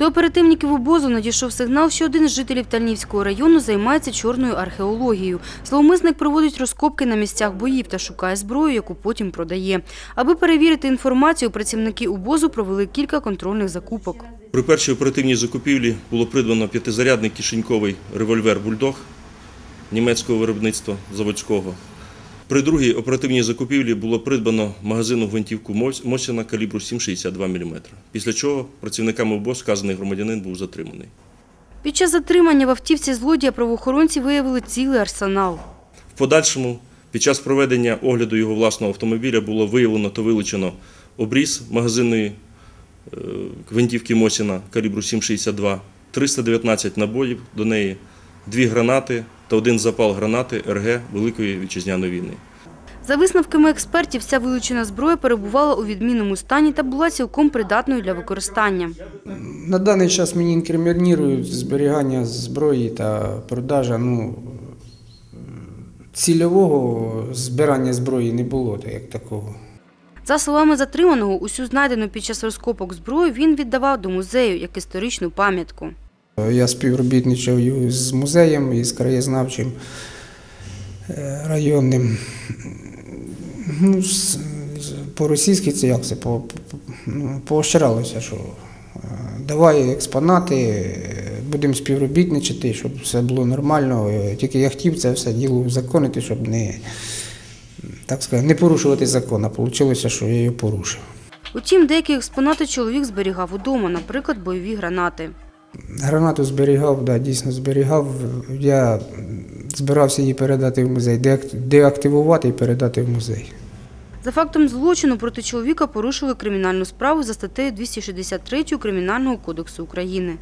До оперативників обозу надійшов сигнал, що один з жителів Тальнівського району займається чорною археологією. Зловмисник проводить розкопки на місцях боїв та шукає зброю, яку потім продає. Аби перевірити інформацію, працівники обозу провели кілька контрольних закупок. При першій оперативній закупівлі було придбано п'ятизарядний кишеньковий револьвер Бульдог німецького виробництва заводського. При другій оперативній закупівлі було придбано магазинну гвинтівку Мосіна калібру 7,62 мм. Після чого працівниками ОБОЗ вказаний громадянин був затриманий. Під час затримання в автівці злодія правоохоронці виявили цілий арсенал. В подальшому, під час проведення огляду його власного автомобіля було виявлено та вилучено обріз магазинної е, гвинтівки Мосіна калібру 7,62, 319 набоїв до неї, дві гранати та один запал гранати РГ Великої Вітчизняної війни. За висновками експертів, вся вилучена зброя перебувала у відмінному стані та була цілком придатною для використання. На даний час мені інкримінують зберігання зброї та продажа. Ну, цільового збирання зброї не було як такого. За словами затриманого, усю знайдену під час розкопок зброю він віддавав до музею як історичну пам'ятку. Я співробітничав з музеєм і з краєзнавчим е, районним. Ну, по-російськи це як це? По, ну, поощрялося, що е, давай експонати, е, будемо співробітничати, щоб все було нормально. Тільки я хотів це все діло узаконити, щоб не, так сказати, не порушувати закон, а вийшло, що я його порушив. Утім, деякі експонати чоловік зберігав удома, наприклад, бойові гранати. Гранату зберігав, да, дійсно зберігав. Я збирався її передати в музей, деак- деактивувати і передати в музей. За фактом злочину проти чоловіка порушили кримінальну справу за статтею 263 Кримінального кодексу України.